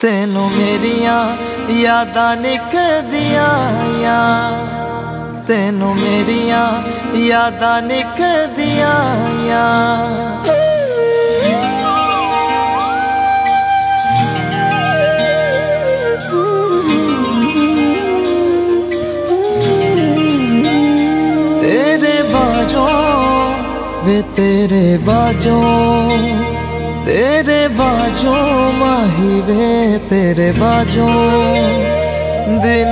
ਤੈਨੂੰ ਮੇਰੀਆਂ ਯਾਦਾਂ ਨਿਕਦੀਆਂ ਆ ਤੈਨੂੰ ਮੇਰੀਆਂ ਯਾਦਾਂ ਨਿਕਦੀਆਂ ਆ तेरे बाजों वे तेरे बाजों तेरे बाजो माही वे, तेरे बाजों। दिन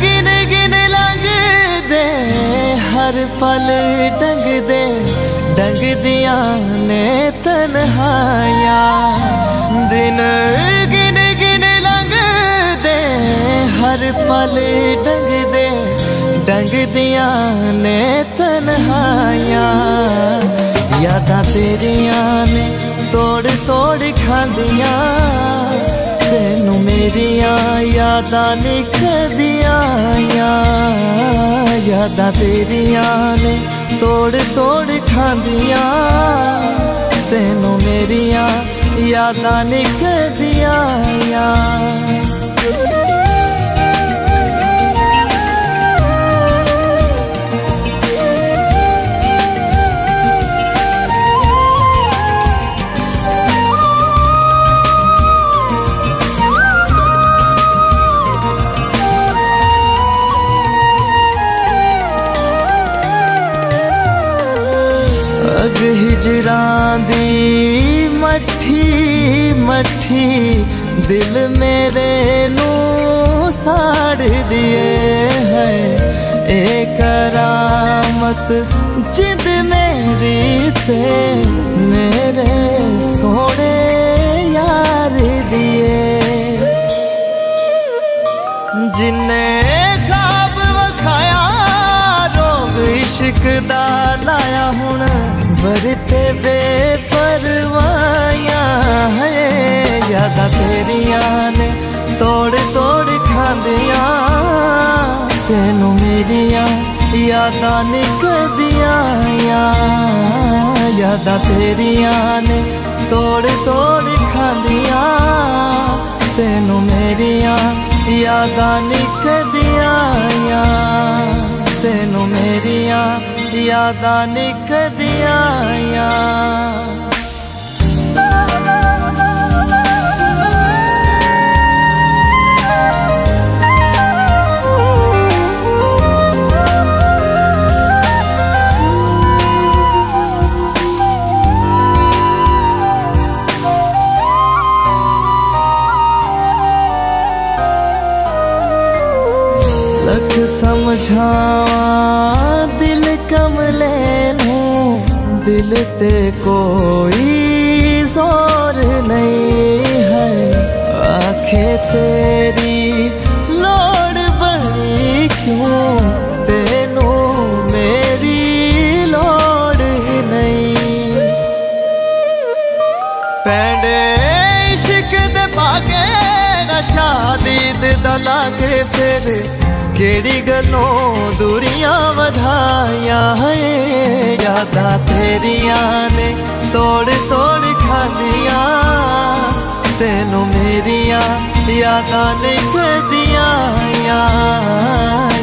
गिन गिन लग दे, हर पल डंग दे। डंग दिया ने तन्हाया दिन गिन गिन लग दे, हर पल डंग दे। डंग दिया ने तन्हाया यादा तेरिया ने ਤੋੜ ਤੋੜ ਖਾਂਦੀਆਂ। ਤੈਨੂੰ ਮੇਰੀਆਂ ਯਾਦਾਂ ਨਿਕਦੀਆਂ ਯਾਦਾਂ ਤੇਰੀਆਂ ਨੇ ਤੋੜ ਤੋੜ ਖਾਂਦੀਆਂ। ਤੈਨੂੰ ਮੇਰੀਆਂ ਯਾਦਾਂ ਨਿਕਦੀਆਂ ਅਗ ਹਿਜਰਾਂ ਦੀ ਮੱਠੀ ਮੱਠੀ ਦਿਲ ਮੇਰੇ ਨੂੰ ਸਾੜ ਦਿਏ ਹੈ ਏ ਕਰਾਮਤ ਜਿੰਦ ਮੇਰੀ ਤੇ ਮੇਰੇ ਸੋਹਣੇ ਯਾਰ ਦੀਏ ਜਿਨੇ ਖਾਬ ਵਖਾਇਆ ਰੋਗ ਇਸ਼ਕ ਦਾ ਲਾਇਆ ਹੁਣ ते बेपरवाया है। यादा तेरिया ने तोड़ तोड़ खादिया। तेनू मेरिया यादा निकदिया यादा तेरिया ने तोड़ तोड़ खादिया। तेनू मेरिया यादा निकदिया तेनू मेरिया यादा निकदिया समझा दे गमले ने दिल ते कोई ज़ोर नहीं है। आखे तेरी लोड़ बनी क्यों? तेनो मेरी लोड़ नहीं। पैंडे इश्क दे पागे ना शादी दे दला के फिर केड़ी गलो दूरियाँ वधाया है। यादा तेरिया ने तोड़ तोड़ खालिया तेन मेरिया यादा ने दिया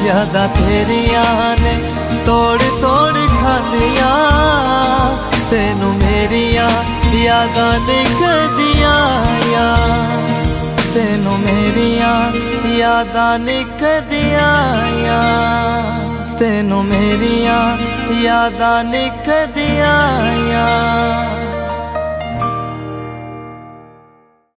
यादा तेरिया ने तोड़ तोड़ खालिया तेन मेरिया यादा ने दिया ਯਾਦਾਂ ਨਿਕਦੀਆਂ ਤੈਨੂੰ ਮੇਰੀਆਂ ਯਾਦਾਂ ਨਿਕਦੀਆਂ